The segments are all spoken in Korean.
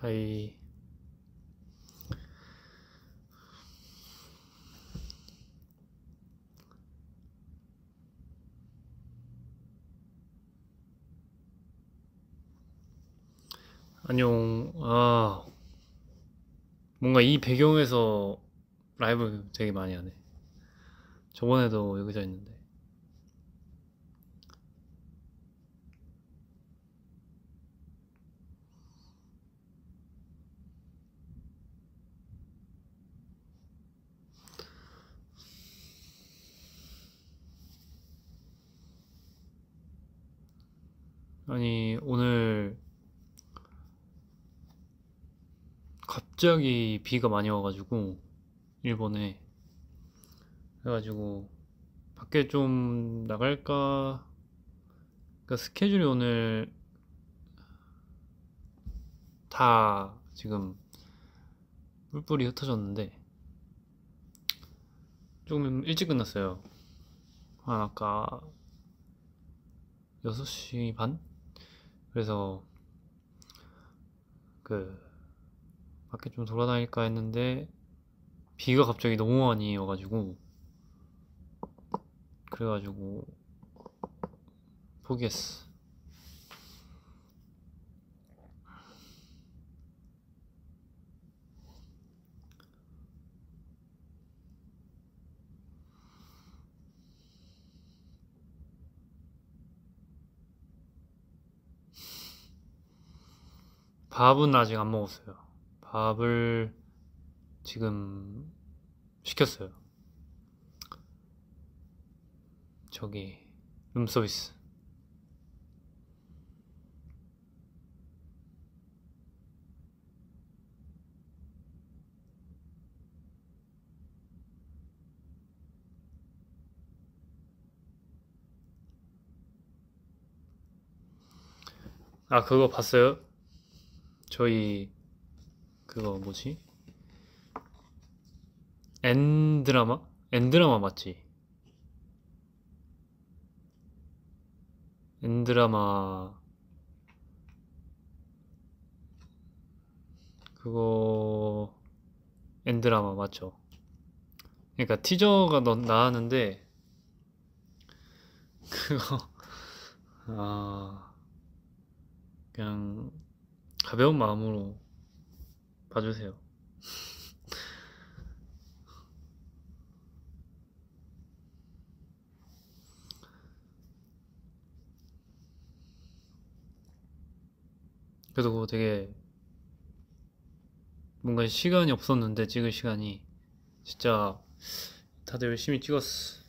하이. 안녕. 아, 뭔가 이 배경에서 라이브 되게 많이 하네. 저번에도 여기서 했는데. 아니, 오늘 갑자기 비가 많이 와가지고, 일본에. 그래가지고, 밖에 좀 나갈까? 그러니까 스케줄이 오늘 다 지금 뿔뿔이 흩어졌는데, 조금 일찍 끝났어요. 한 아까 6시 반? 그래서 그 밖에 좀 돌아다닐까 했는데 비가 갑자기 너무 많이 와가지고 그래가지고 포기했어. 밥은 아직 안 먹었어요. 밥을 지금 시켰어요. 저기 룸서비스. 아, 그거 봤어요? 저희 그거 뭐지? 엔 드라마? 엔 드라마 맞지? 엔 드라마 그거 엔 드라마 맞죠? 그러니까 티저가 너, 나왔는데 그거 아 그냥 가벼운 마음으로 봐주세요. 그래도 되게 뭔가 시간이 없었는데 찍을 시간이 진짜 다들 열심히 찍었어.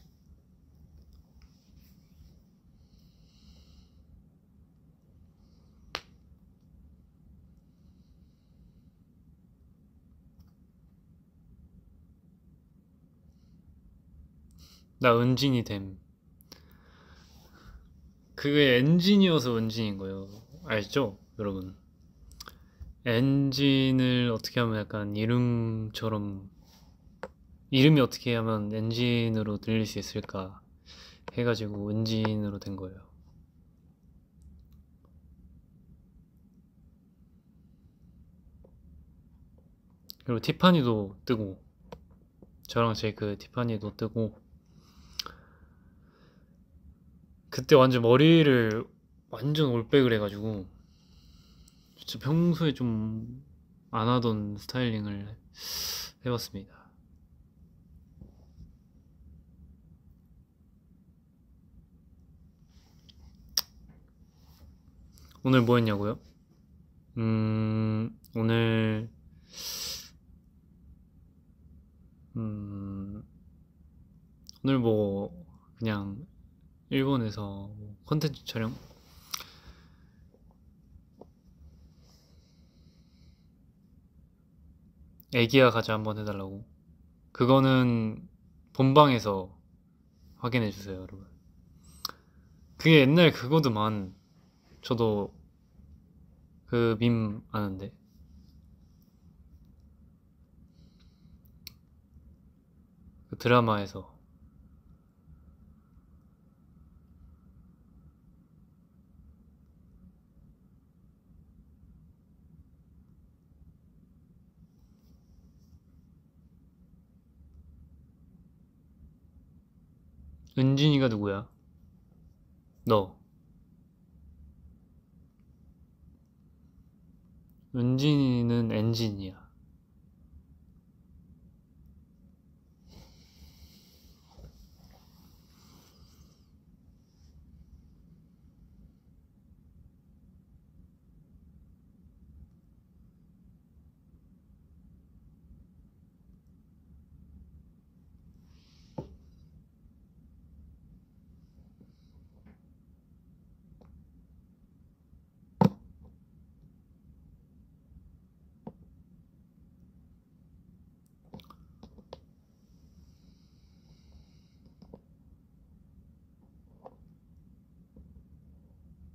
나 은진이 됨. 그게 엔진이어서 은진인 거예요. 알죠? 여러분. 엔진을 어떻게 하면 약간 이름처럼 이름이 어떻게 하면 엔진으로 들릴 수 있을까 해가지고 은진으로 된 거예요. 그리고 티파니도 뜨고 저랑 제 그 티파니도 뜨고 그때 완전 머리를 완전 올백을 해가지고 진짜 평소에 좀 안 하던 스타일링을 해봤습니다. 오늘 뭐 했냐고요? 음, 오늘, 음, 오늘 뭐, 그냥, 일본에서 뭐 콘텐츠 촬영? 애기야 가자 한번 해달라고. 그거는 본방에서 확인해 주세요, 여러분. 그게 옛날 그거더만 저도 그 밈 아는데. 그 드라마에서 은진이가 누구야? 너. 은진이는 엔진이야.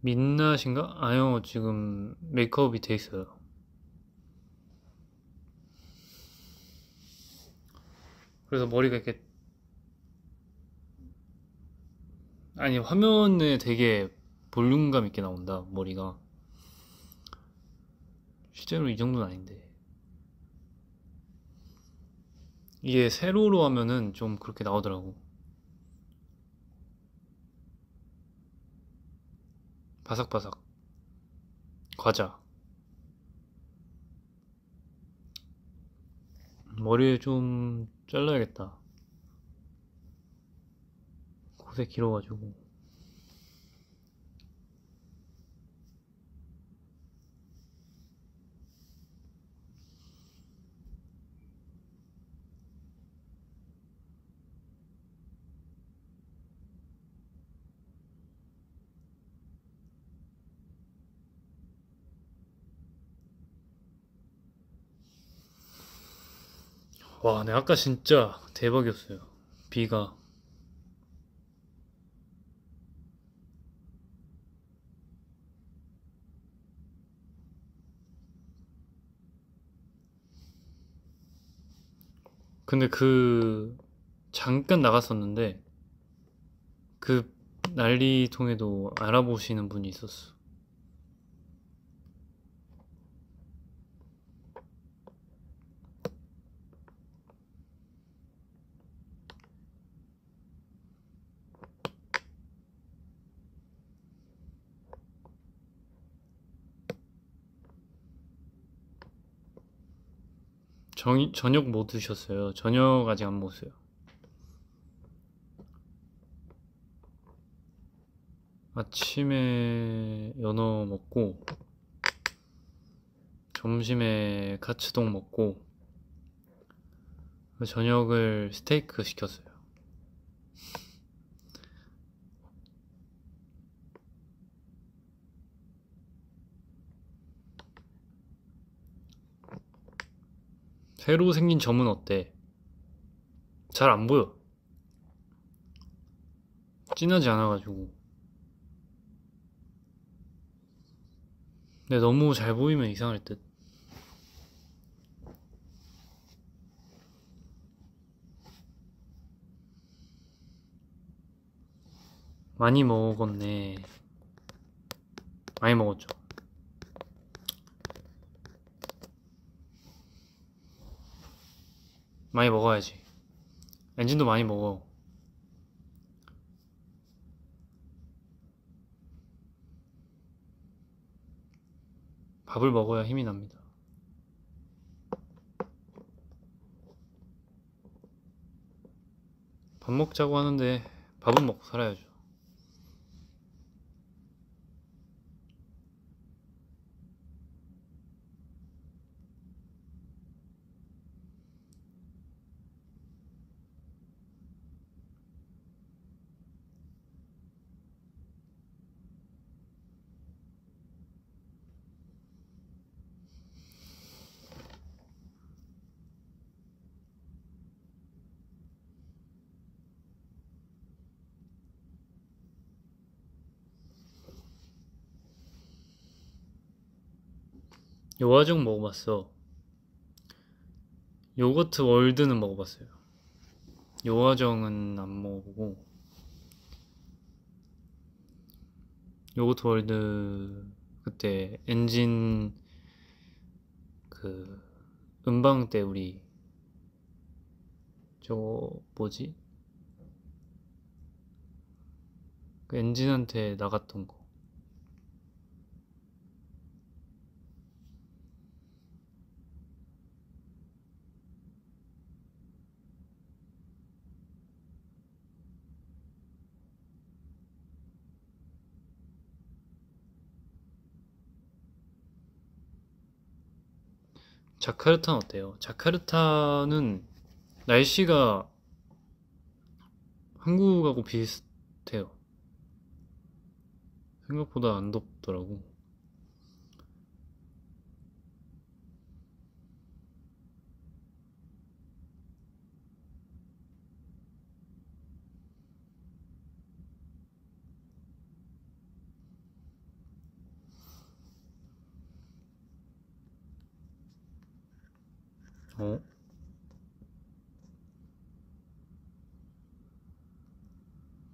민낯인가? 아니요, 지금 메이크업이 돼 있어요. 그래서 머리가 이렇게 아니 화면에 되게 볼륨감 있게 나온다 머리가 실제로 이 정도는 아닌데 이게 세로로 하면은 좀 그렇게 나오더라고 바삭바삭. 과자. 머리 좀 잘라야겠다. 곳에 길어가지고 와, 네 아까 진짜 대박이었어요. 비가 근데 그 잠깐 나갔었는데 그 난리통에도 알아보시는 분이 있었어. 정, 저녁 뭐 드셨어요? 저녁 아직 안 먹었어요. 아침에 연어 먹고, 점심에 카츠동 먹고, 저녁을 스테이크 시켰어요. 새로 생긴 점은 어때? 잘 안 보여. 진하지 않아가지고. 근데 너무 잘 보이면 이상할 듯. 많이 먹었네. 많이 먹었죠. 많이 먹어야지. 엔진도 많이 먹어. 밥을 먹어야 힘이 납니다. 밥 먹자고 하는데 밥은 먹고 살아야죠. 요아정 먹어봤어. 요거트 월드는 먹어봤어요. 요아정은 안 먹어보고 요거트 월드 그때 엔진 그 음방 때 우리 저거 뭐지? 그 엔진한테 나갔던 거. 자카르타는 어때요? 자카르타는 날씨가 한국하고 비슷해요. 생각보다 안 덥더라고. 어?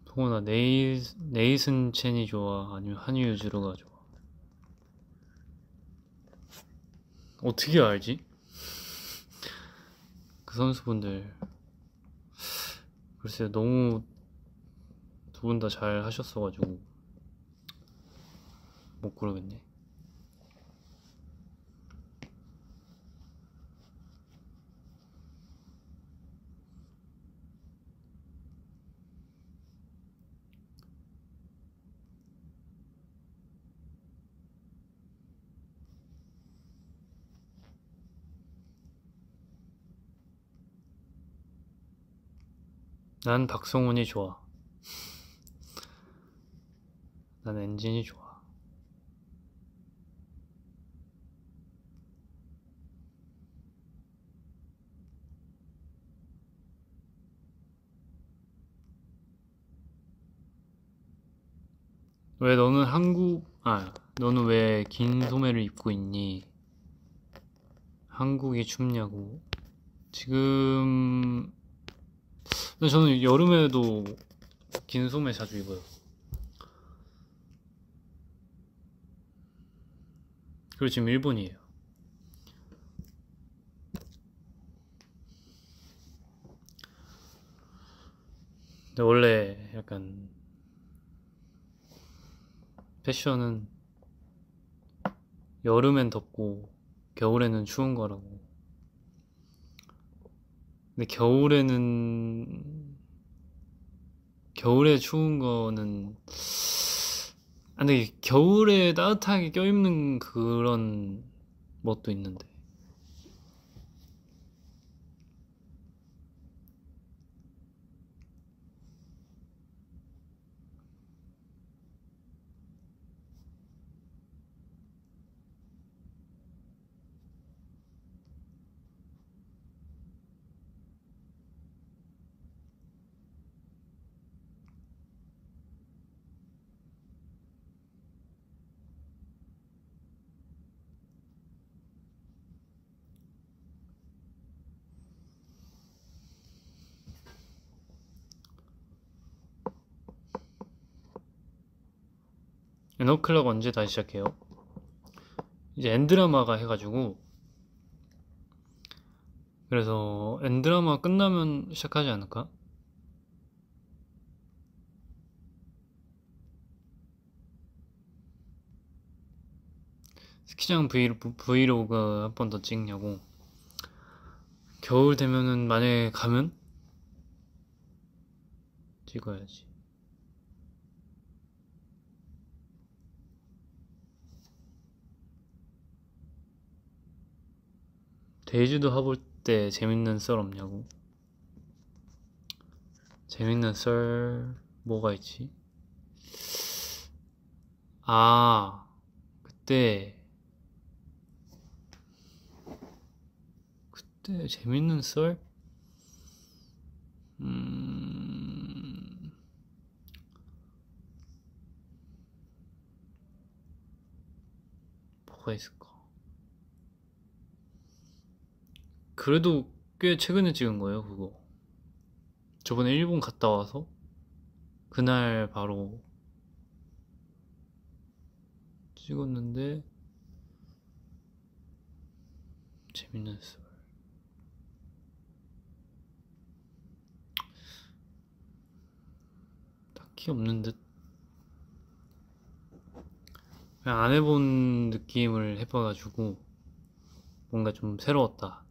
동원아 네이 네이슨 첸이 좋아? 아니면 한유 유주로가 좋아? 어떻게 알지? 그 선수분들. 글쎄 너무 두 분 다 잘 하셨어가지고. 못 그러겠네 난 박성훈이 좋아. 난 엔진이 좋아. 왜 너는 한국 아 너는 왜 긴 소매를 입고 있니? 한국이 춥냐고. 지금 근데 저는 여름에도 긴 소매 자주 입어요 그리고 지금 일본이에요 근데 원래 약간 패션은 여름엔 덥고 겨울에는 추운 거라고. 근데 겨울에는 겨울에 추운 거는 아 근데 겨울에 따뜻하게 껴입는 그런 멋도 있는데 EN-O'CLOCK 언제 다시 시작해요? 이제 엔드라마가 해가지고 그래서 엔드라마 끝나면 시작하지 않을까? 스키장 브이, 브이로그 한 번 더 찍냐고 겨울 되면은 만약에 가면 찍어야지 데이지도 해볼 때 재밌는 썰 없냐고 재밌는 썰 뭐가 있지? 아 그때 그때 재밌는 썰? 음... 뭐가 있을까? 그래도 꽤 최근에 찍은 거예요, 그거. 저번에 일본 갔다 와서 그날 바로 찍었는데 재밌는 썰. 딱히 없는 듯. 그냥 안 해본 느낌을 해봐가지고 뭔가 좀 새로웠다.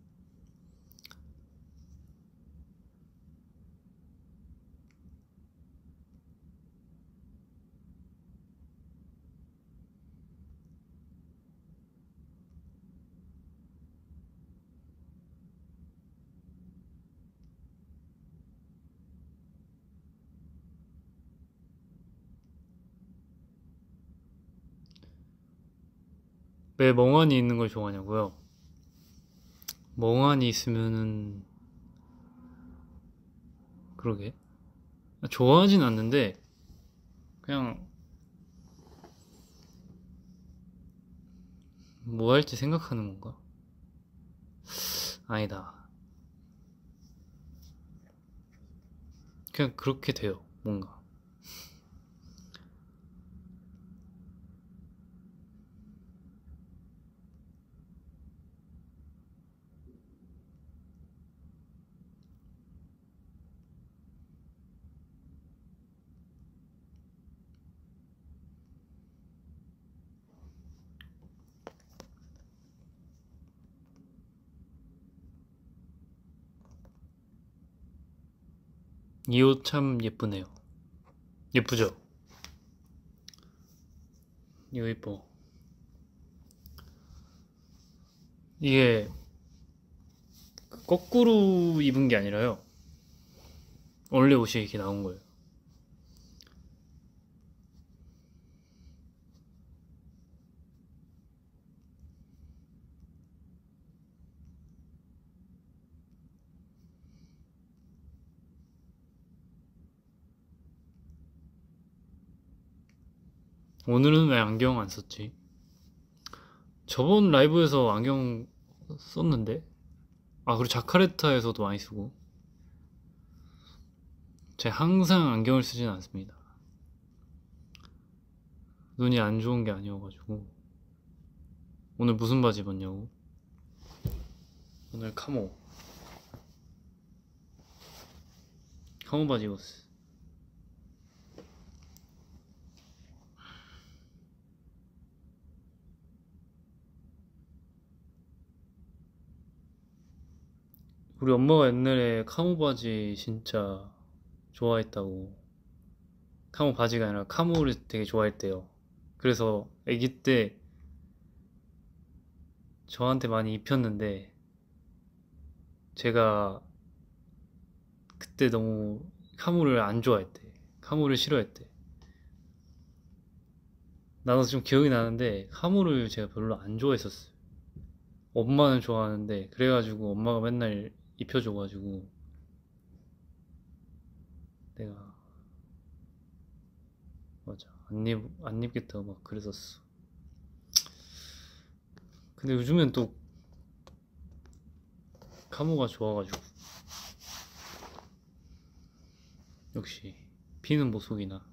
왜 멍하니 있는 걸 좋아하냐고요? 멍하니 있으면은 그러게 좋아하진 않는데 그냥 뭐 할지 생각하는 건가? 아니다. 그냥 그렇게 돼요, 뭔가. 이 옷 참 예쁘네요. 예쁘죠? 이거 예뻐. 이게 거꾸로 입은 게 아니라요. 원래 옷이 이렇게 나온 거예요. 오늘은 왜 안경 안 썼지? 저번 라이브에서 안경 썼는데? 아, 그리고 자카르타에서도 많이 쓰고. 제가 항상 안경을 쓰진 않습니다. 눈이 안 좋은 게 아니어가지고. 오늘 무슨 바지 입었냐고? 오늘 카모. 카모 바지 입었어. 우리 엄마가 옛날에 카모 바지 진짜 좋아했다고. 카모 바지가 아니라 카모를 되게 좋아했대요. 그래서 아기 때 저한테 많이 입혔는데 제가 그때 너무 카모를 안 좋아했대. 카모를 싫어했대. 나도 좀 기억이 나는데 카모를 제가 별로 안 좋아했었어요. 엄마는 좋아하는데 그래가지고 엄마가 맨날 입혀줘가지고 내가 맞아 안, 입, 안 입겠다고 막 그랬었어. 근데 요즘엔 또 카모가 좋아가지고 역시 피는 보석이나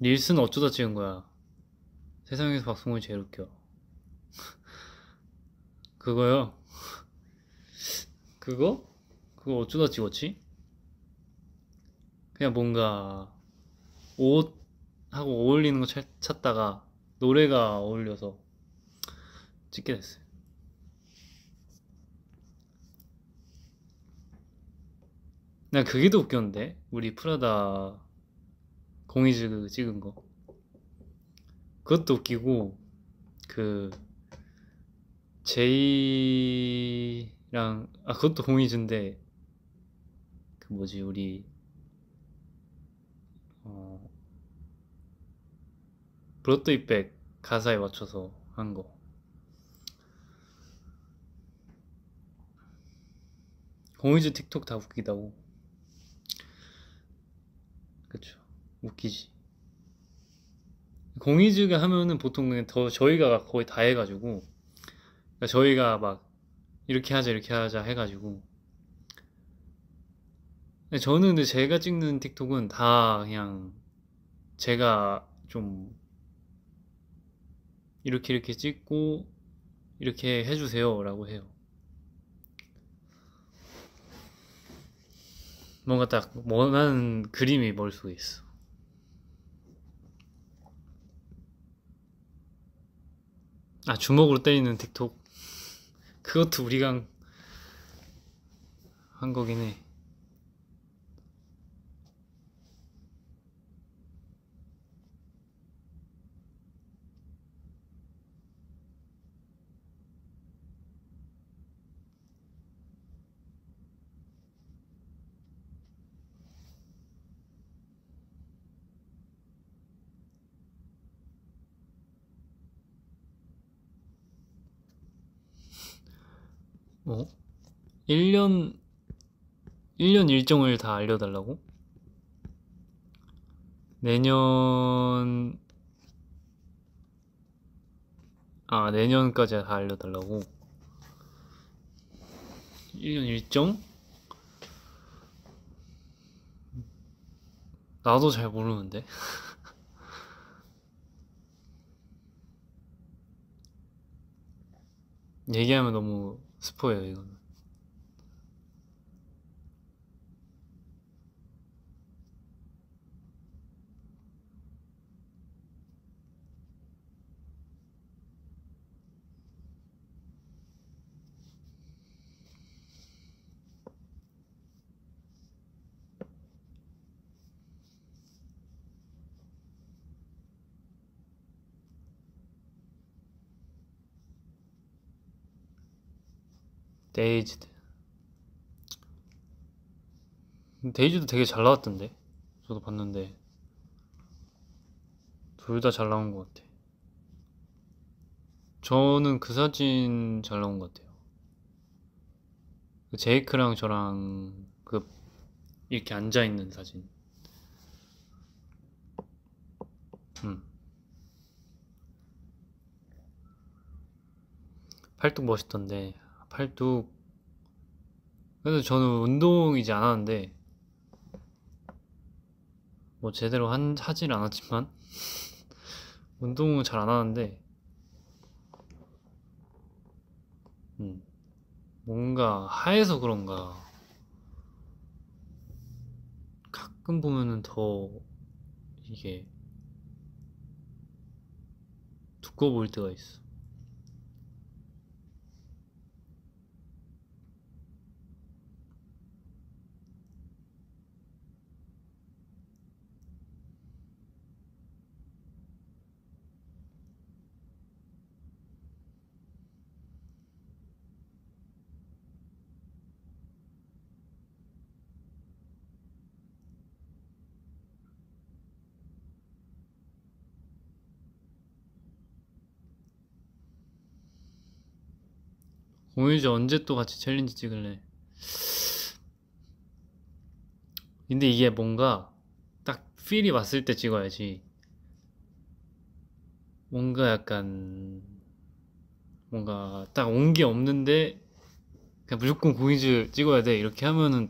릴스는 어쩌다 찍은 거야? 세상에서 박성훈이 제일 웃겨 그거요? 그거? 그거 어쩌다 찍었지? 그냥 뭔가 옷 하고 어울리는 거 찾, 찾다가 노래가 어울려서 찍게 됐어요. 나 그게 더 웃겼는데 우리 프라다 공이즈 찍은 거 그것도 웃기고 그 제이랑 아 그것도 공이즈인데 그 뭐지 우리 어 브로드이백 가사에 맞춰서 한 거. 공이즈 틱톡 다 웃기다고. 그쵸. 웃기지. 공이즈가 하면은 보통 그냥 더 저희가 거의 다 해가지고 그러니까 저희가 막 이렇게 하자 이렇게 하자 해가지고 근데 저는 근데 제가 찍는 틱톡은 다 그냥 제가 좀 이렇게 이렇게 찍고 이렇게 해주세요 라고 해요 뭔가 딱 원하는 그림이 머릿속에 있어. 아, 주먹으로 때리는 틱톡. 그것도 우리가 한 거긴 해. 어? 1년 1년 일정을 다 알려달라고? 내년 아 내년까지 다 알려달라고 1년 일정? 나도 잘 모르는데 얘기하면 너무 스포예요 이거는 Dazed. Dazed도 되게 잘 나왔던데? 저도 봤는데. 둘 다 잘 나온 것 같아. 저는 그 사진 잘 나온 것 같아요. 그 제이크랑 저랑 그 이렇게 앉아 있는 사진. 음. 팔뚝 멋있던데 팔뚝. 근데 저는 운동이지 않았는데 뭐 제대로 한, 하질 않았지만 운동은 잘 안 하는데 음, 뭔가 하해서 그런가. 가끔 보면은 더 이게 두꺼워 보일 때가 있어 공유주 언제 또 같이 챌린지 찍을래? 근데 이게 뭔가 딱 필이 왔을 때 찍어야지. 뭔가 약간 뭔가 딱 온 게 없는데 그냥 무조건 공유주 찍어야 돼 이렇게 하면은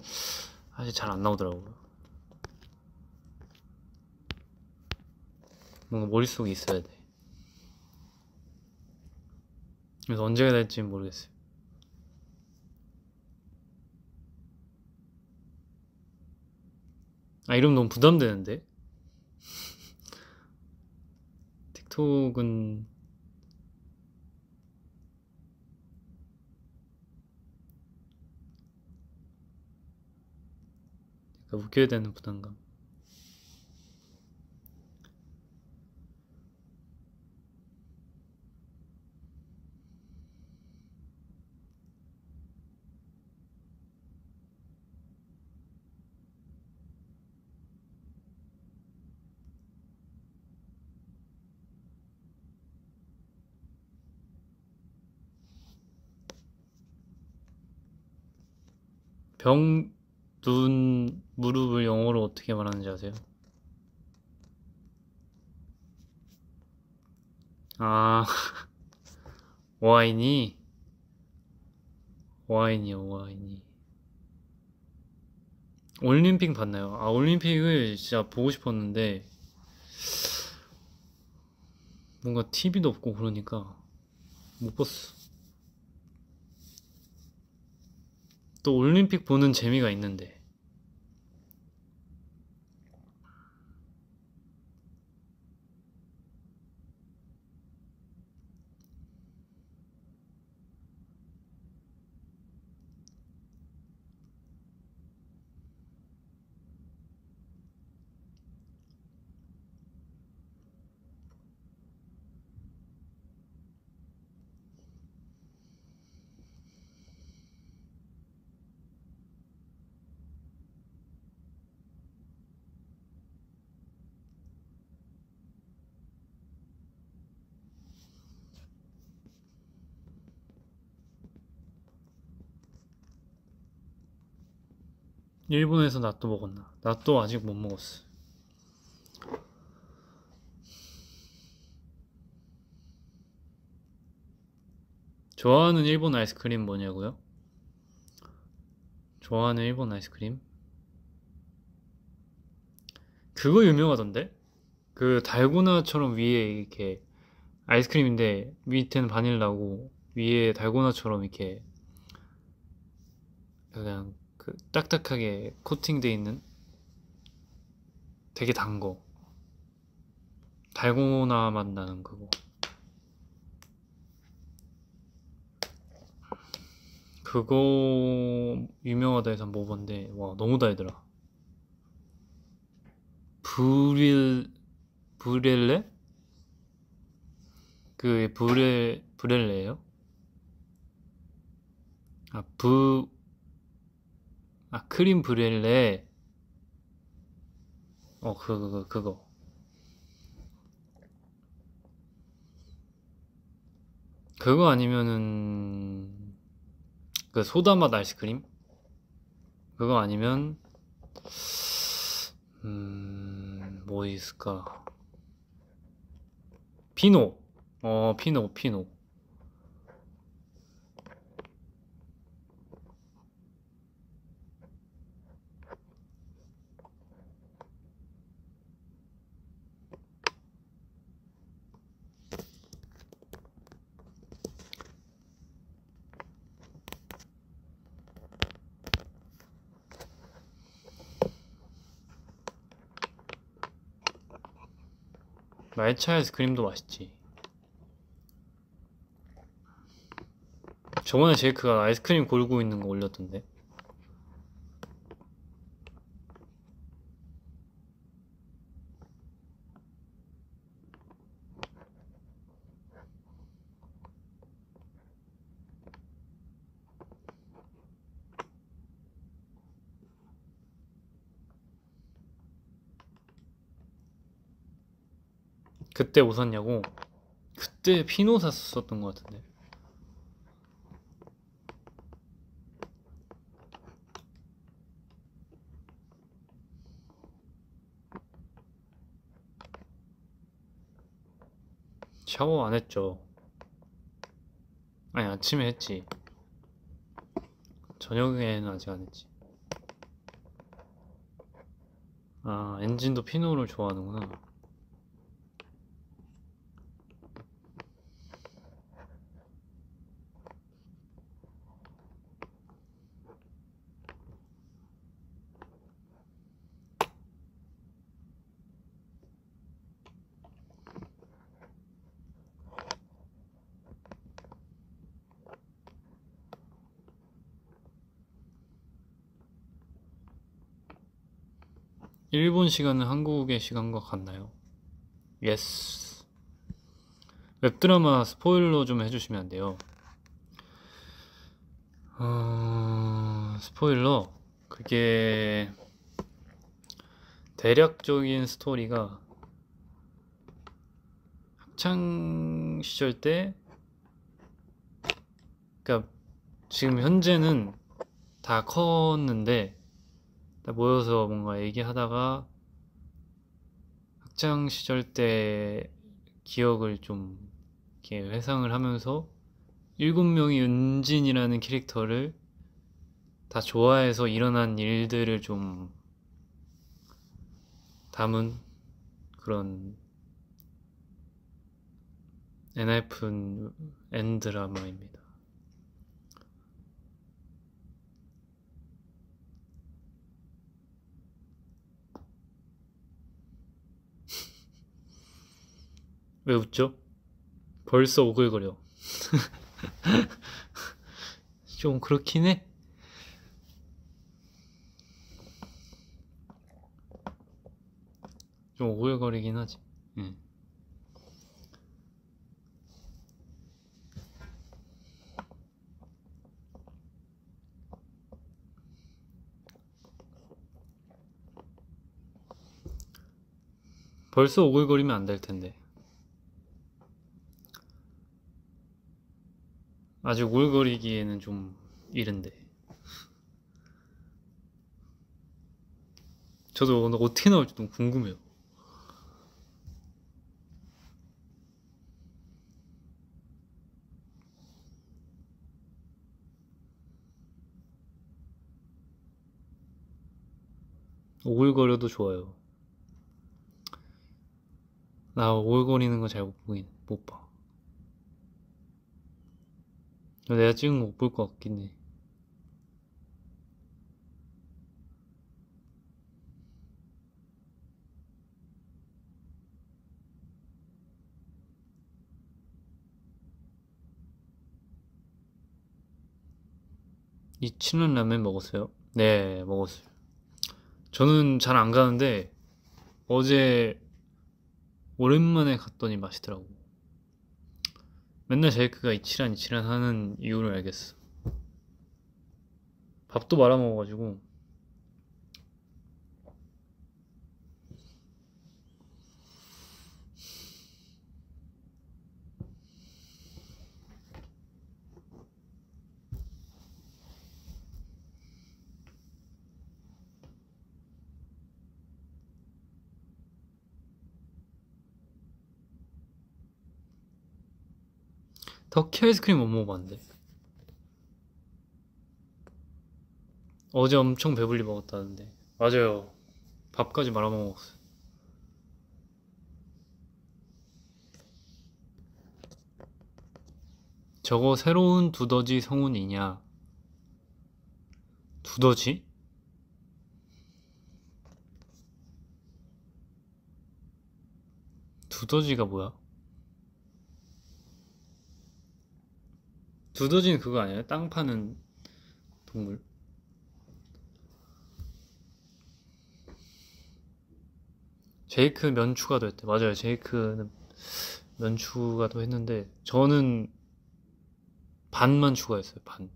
사실 잘 안 나오더라고요. 뭔가 머릿속에 있어야 돼. 그래서 언제 해야 될지는 모르겠어요. 아, 이러면 너무 부담되는데? 틱톡은 약간 웃겨야 되는 부담감. 병, 눈, 무릎을 영어로 어떻게 말하는지 아세요? 아, 와인이? 와인이요, 와인이. 올림픽 봤나요? 아, 올림픽을 진짜 보고 싶었는데, 뭔가 TV도 없고 그러니까 못 봤어. 또 올림픽 보는 재미가 있는데 일본에서 나또 먹었나? 나또 아직 못 먹었어. 좋아하는 일본 아이스크림 뭐냐고요? 좋아하는 일본 아이스크림? 그거 유명하던데? 그 달고나처럼 위에 이렇게 아이스크림인데 밑에는 바닐라고 위에 달고나처럼 이렇게 그냥 그 딱딱하게 코팅돼 있는 되게 단 거. 달고나 맛 나는 그거. 그거 유명하다 해서 먹어봤는데 와 너무 달더라. 브릴 브렐레? 그 브레 브렐레예요? 아, 브 아, 크림 브렐레. 어, 그거 그거 그거. 그거 아니면은 그 소다 맛 아이스크림? 그거 아니면 음, 뭐 있을까? 피노. 어, 피노, 피노. 말차 아이스크림도 맛있지. 저번에 제이크가 아이스크림 고르고 있는 거 올렸던데. 그때 뭐 샀냐고? 그때 피노 샀었던 것 같은데. 샤워 안 했죠. 아니, 아침에 했지. 저녁에는 아직 안 했지. 아, 엔진도 피노를 좋아하는구나. 일본 시간은 한국의 시간과 같나요? Yes. 웹드라마 스포일러 좀 해주시면 안 돼요. 어... 스포일러? 그게 대략적인 스토리가 학창 시절 때 그러니까 지금 현재는 다 컸는데 모여서 뭔가 얘기하다가 학창 시절 때 기억을 좀 이렇게 회상을 하면서 일곱 명이 은진이라는 캐릭터를 다 좋아해서 일어난 일들을 좀 담은 그런 엔하이픈 엔 드라마입니다. 왜 웃죠? 벌써 오글거려. 좀 그렇긴 해. 좀 오글거리긴 하지. 응. 벌써 오글거리면 안 될 텐데. 아직 오글거리기에는 좀 이른데. 저도 오늘 어떻게 나올지 너무 궁금해요. 오글거려도 좋아요. 나 오글거리는 거 잘 못 보긴 못 봐. 내가 찍은 거못볼 것 같긴 해. 이치는 라면 먹었어요? 네, 먹었어요. 저는 잘 안 가는데 어제 오랜만에 갔더니 맛있더라고. 맨날 제이크가 이치란 이치란 하는 이유를 알겠어. 밥도 말아 먹어가지고 터키 아이스크림 못 먹어봤는데. 어제 엄청 배불리 먹었다는데. 맞아요. 밥까지 말아 먹었어요 저거 새로운 두더지 성운이냐? 두더지? 두더지가 뭐야? 두더지는 그거 아니에요? 땅 파는 동물. 제이크 면 추가도 했대. 맞아요. 제이크는 면 추가도 했는데 저는 반만 추가했어요. 반.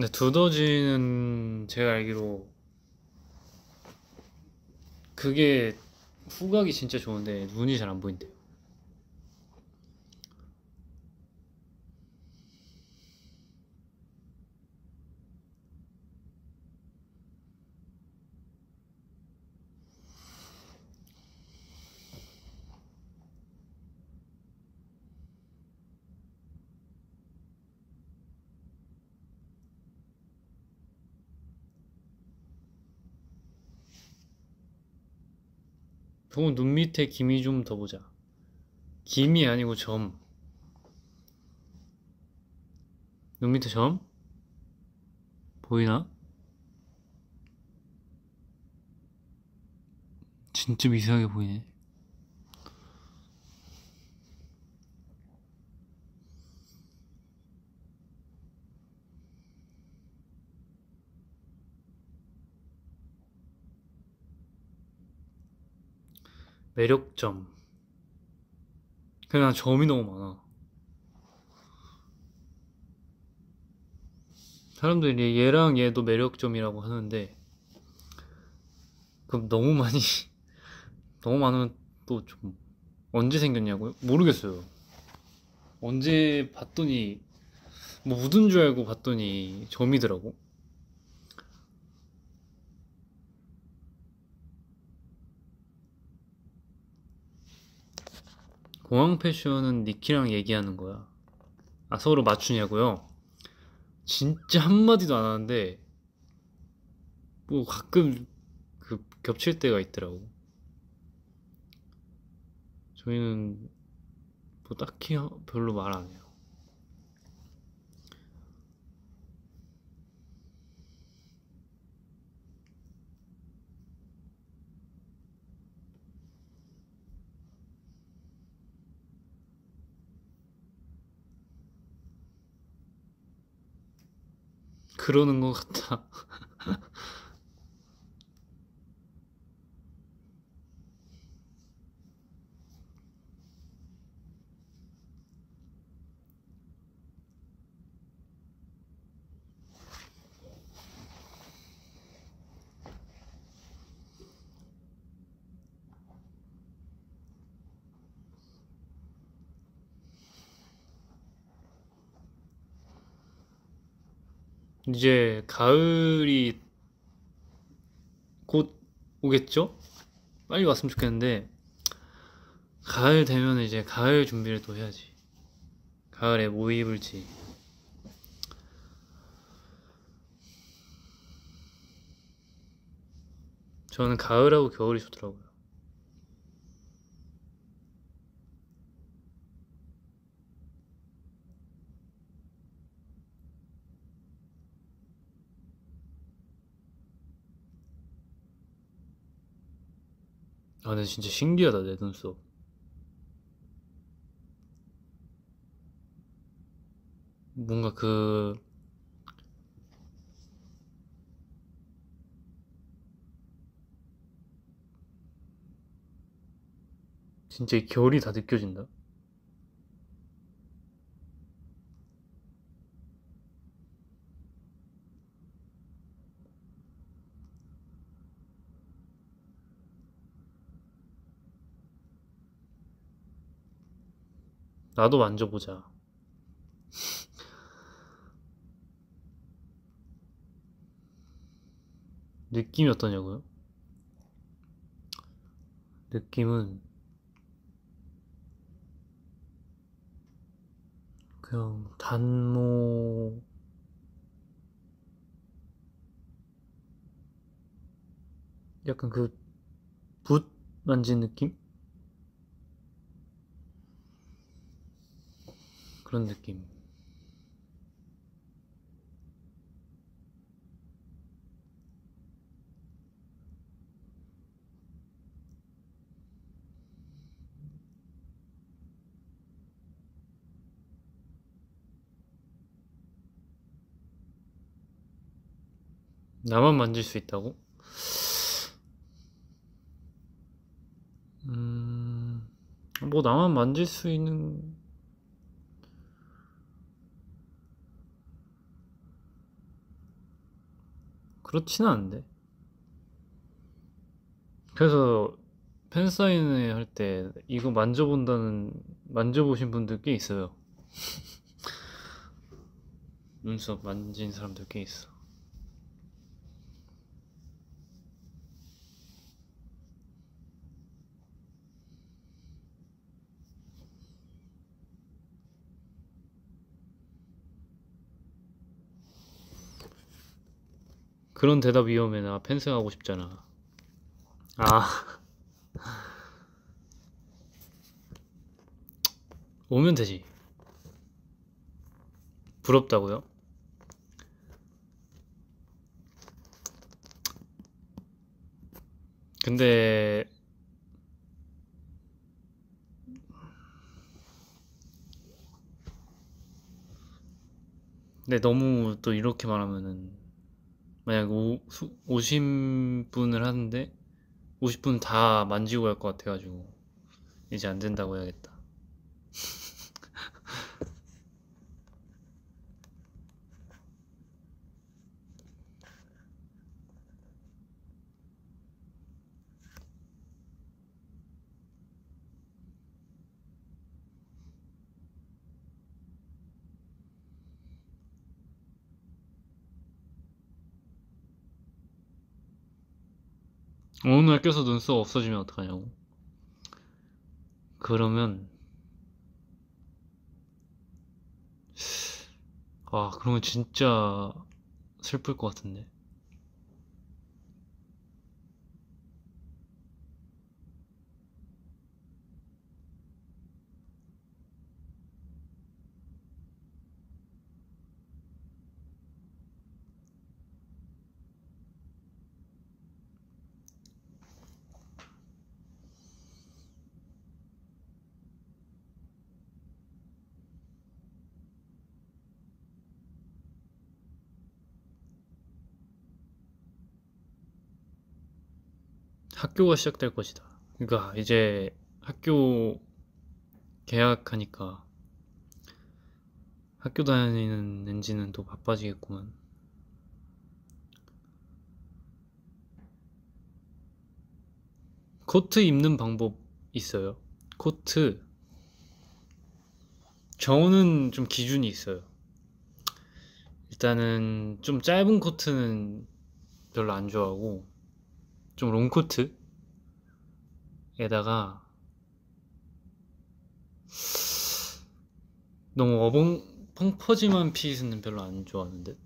근데 두더지는 제가 알기로 그게 후각이 진짜 좋은데 눈이 잘 안 보인대요. 동훈 눈 밑에 김이 좀 더 보자. 김이 아니고 점. 눈 밑에 점? 보이나? 진짜 미세하게 보이네. 매력점. 그냥 점이 너무 많아. 사람들이 얘랑 얘도 매력점이라고 하는데, 그럼 너무 많이, 너무 많으면 또 좀, 언제 생겼냐고요? 모르겠어요. 언제 봤더니, 뭐 묻은 줄 알고 봤더니 점이더라고. 공항 패션은 니키랑 얘기하는 거야. 아, 서로 맞추냐고요? 진짜 한마디도 안 하는데, 뭐 가끔 그 겹칠 때가 있더라고. 저희는 뭐 딱히 별로 말 안 해요. 그러는 것 같아. 이제 가을이 곧 오겠죠? 빨리 왔으면 좋겠는데 가을 되면 이제 가을 준비를 또 해야지. 가을에 뭐 입을지. 저는 가을하고 겨울이 좋더라고요. 아, 근데 진짜 신기하다, 내 눈썹. 뭔가 그, 진짜 이 겨울이 다 느껴진다. 나도 만져보자. 느낌이 어떠냐고요? 느낌은 그냥 단모 약간 그 붓 만진 느낌? 그런 느낌. 나만 만질 수 있다고? 음, 뭐 나만 만질 수 있는 그렇지는 않은데. 그래서 팬사인회 할 때 이거 만져본다는 만져보신 분들 꽤 있어요. 눈썹 만진 사람들 꽤 있어. 그런 대답 위험해 나 팬생 하고 싶잖아. 아. 오면 되지. 부럽다고요? 근데 근데 너무 또 이렇게 말하면은 만약 오, 수, 오신 분을 하는데 50분 다 만지고 갈 것 같아가지고 이제 안 된다고 해야겠다. 날 껴서 눈썹 없어지면 어떡하냐고. 그러면 아 그러면 진짜 슬플 것 같은데. 학교가 시작될 것이다. 그러니까 이제 학교 개학하니까 학교 다니는 엔지는 또 바빠지겠구만. 코트 입는 방법 있어요. 코트 저는 좀 기준이 있어요. 일단은 좀 짧은 코트는 별로 안 좋아하고 좀 롱코트에다가 너무 어벙 펑퍼짐한 핏은 별로 안 좋아하는데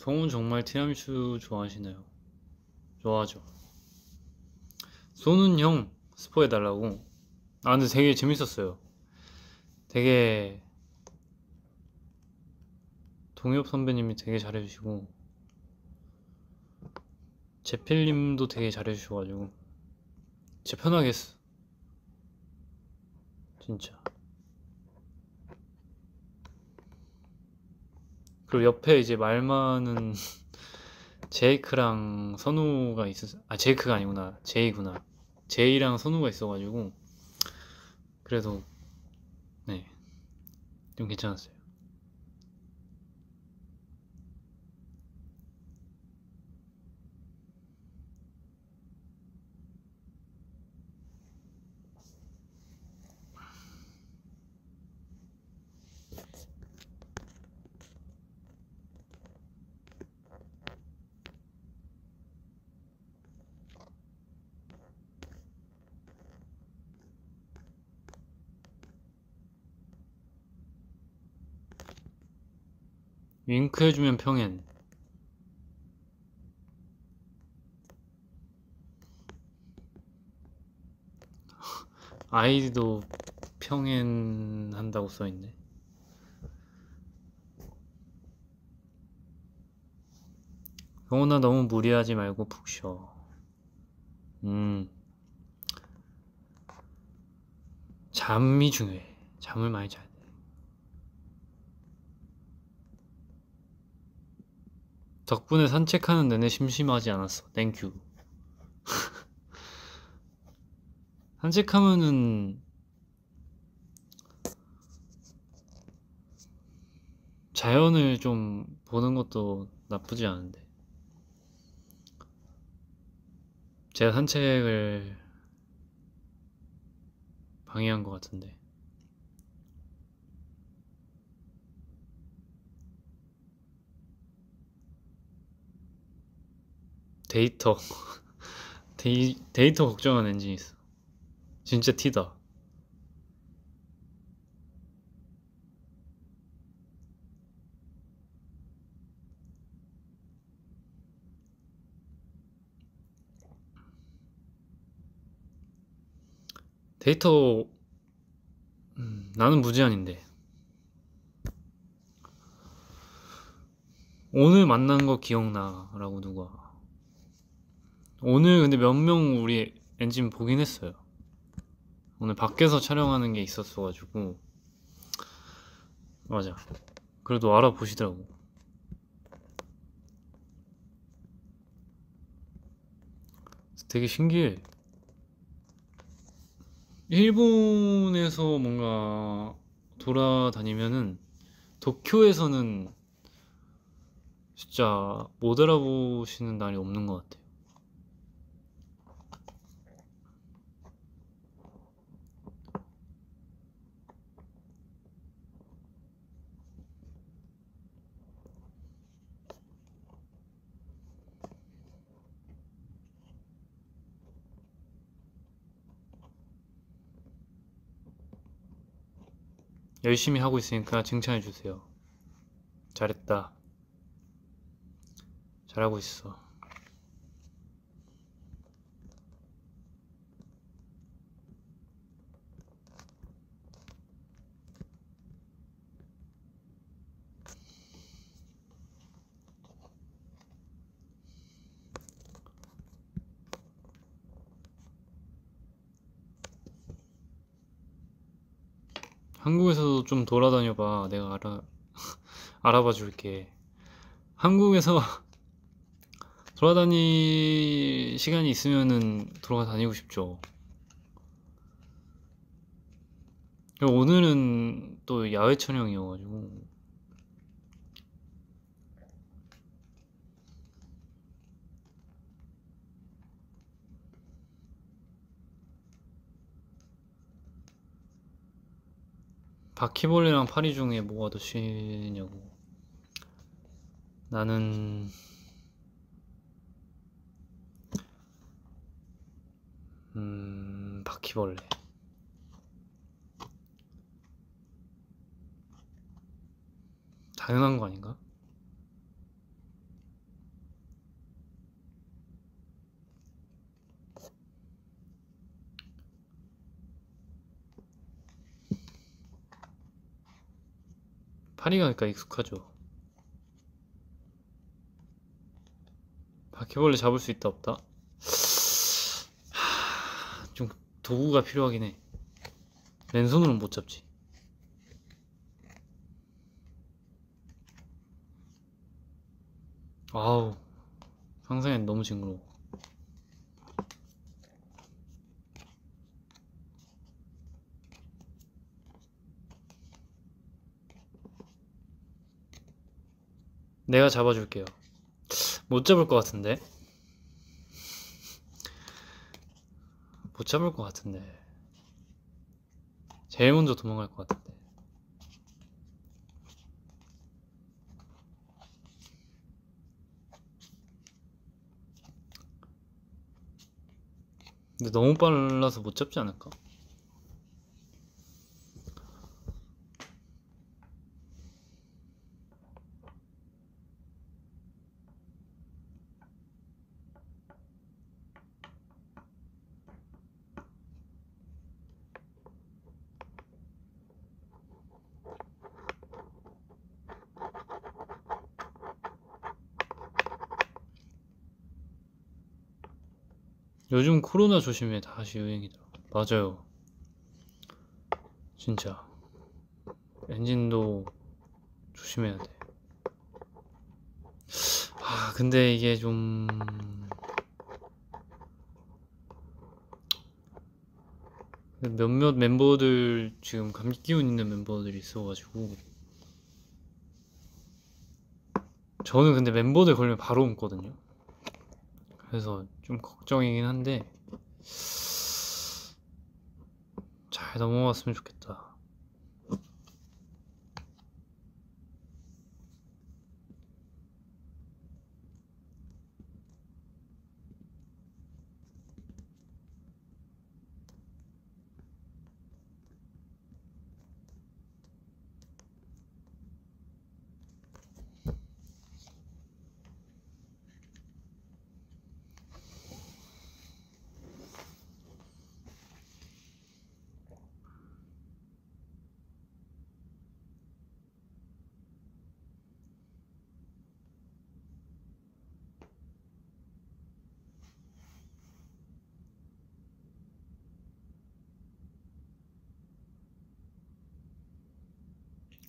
성훈 정말 티라미슈 좋아하시나요? 좋아하죠. 소는 형 스포 해달라고. 아 근데 되게 재밌었어요. 되게 동엽 선배님이 되게 잘해주시고 제필님도 되게 잘해주셔가지고 진짜 편하게 했어. 진짜. 그리고 옆에 이제 말 많은 제이크랑 선우가 있었, 아, 제이크가 아니구나. 제이구나. 제이랑 선우가 있어가지고, 그래도, 네. 좀 괜찮았어요. 윙크 해주면 평행. 아이디도 평행한다고 써있네. 영훈아 너무 무리하지 말고 푹 쉬어. 음. 잠이 중요해. 잠을 많이 자야 돼. 덕분에 산책하는 내내 심심하지 않았어. Thank you. 산책하면은 자연을 좀 보는 것도 나쁘지 않은데. 제가 산책을 방해한 것 같은데. 데이터 데이, 데이터 걱정하는 엔진이 있어. 진짜 티다. 데이터 음, 나는 무제한인데. 오늘 만난 거 기억나 라고 누가 오늘 근데 몇 명 우리 엔진 보긴 했어요. 오늘 밖에서 촬영하는 게 있었어가지고 맞아. 그래도 알아보시더라고. 되게 신기해. 일본에서 뭔가 돌아다니면은 도쿄에서는 진짜 못 알아보시는 날이 없는 것 같아. 열심히 하고 있으니까 칭찬해 주세요. 잘했다. 잘하고 있어. 한국에서도 좀 돌아다녀 봐. 내가 알아, 알아봐 줄게. 한국에서 돌아다니 시간이 있으면은 돌아다니고 싶죠. 오늘은 또 야외 촬영이어가지고 바퀴벌레랑 파리 중에 뭐가 더 쉬냐고 나는 음 바퀴벌레 당연한 거 아닌가? 파리가 그러니까 익숙하죠. 바퀴벌레 잡을 수 있다 없다? 하... 좀 도구가 필요하긴 해. 맨손으로는 못 잡지. 아우 상상엔 너무 징그러워. 내가 잡아줄게요. 못 잡을 것 같은데? 못 잡을 것 같은데. 제일 먼저 도망갈 것 같은데. 근데 너무 빨라서 못 잡지 않을까? 요즘 코로나 조심해. 다시 유행이더라 맞아요. 진짜. 엔진도 조심해야 돼. 아, 근데 이게 좀 몇몇 멤버들 지금 감기 기운 있는 멤버들이 있어가지고. 저는 근데 멤버들 걸리면 바로 옮거든요 그래서 좀 걱정이긴 한데 잘 넘어갔으면 좋겠다.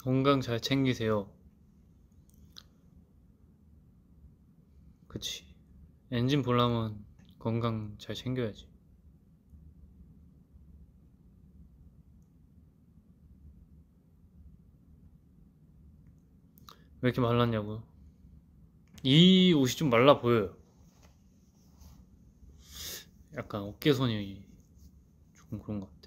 건강 잘 챙기세요. 그치. 엔진 보려면 건강 잘 챙겨야지. 왜 이렇게 말랐냐고요? 이 옷이 좀 말라 보여요. 약간 어깨선이 조금 그런 것 같아.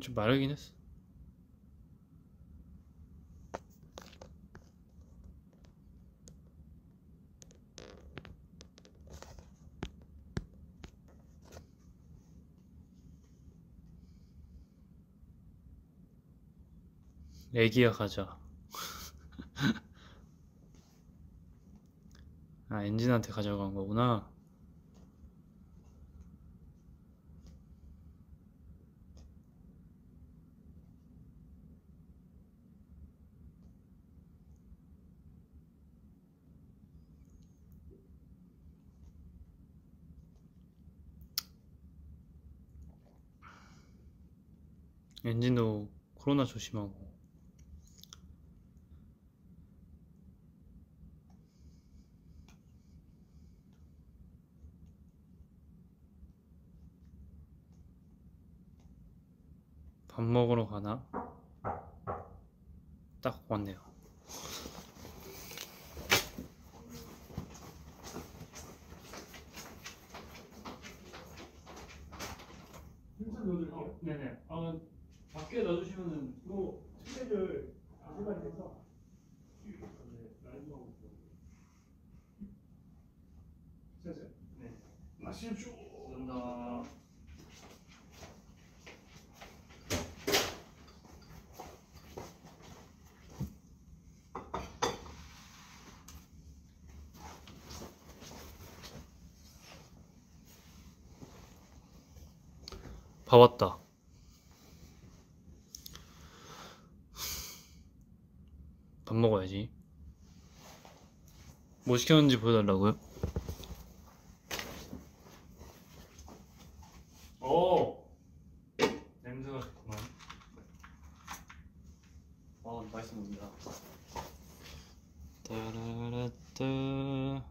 좀 마르긴 했어. 애기야 가자. 아 엔진한테 가져간 거구나. 엔진도 코로나 조심하고 밥 먹으러 가나? 딱 왔네요. 힘좀 넣어 밖에 놔두시면은 뭐 스케줄 가져가야 돼서 네, 라이브하고 있어요. 됐어요? 네. 마십시오. 감사합니다. 밥 왔다. 밥 먹어야지. 뭐 시켰는지 보여달라고요? 오! 냄새가 좋구만. 아, 맛있어 보인다. 따라라따.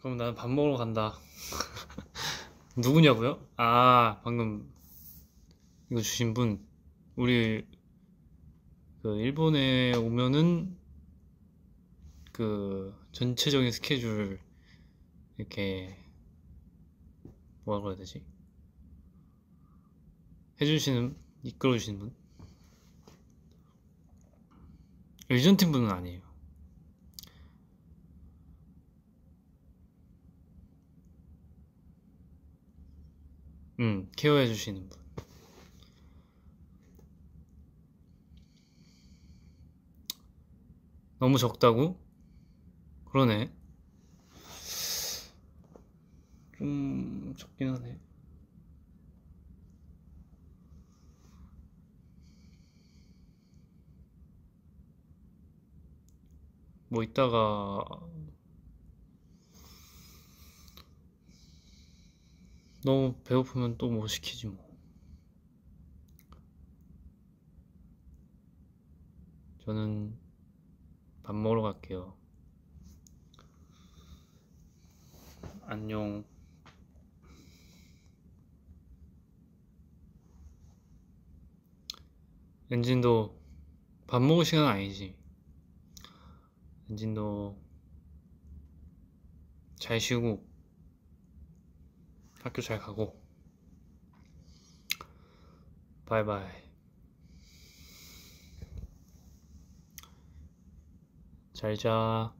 그럼 나는 밥 먹으러 간다. 누구냐고요? 아, 방금 이거 주신 분 우리 그 일본에 오면은 그 전체적인 스케줄 이렇게 뭐라 그래야 되지? 해주시는 이끌어 주시는 분 의전팀 분은 아니에요. 음 케어해 주시는 분. 너무 적다고? 그러네. 좀 적긴 하네. 뭐 이따가 너무 배고프면 또 뭐 시키지 뭐. 저는 밥 먹으러 갈게요. 안녕. 엔진도 밥 먹을 시간 아니지. 엔진도 잘 쉬고 학교 잘 가고 바이바이. 잘 자.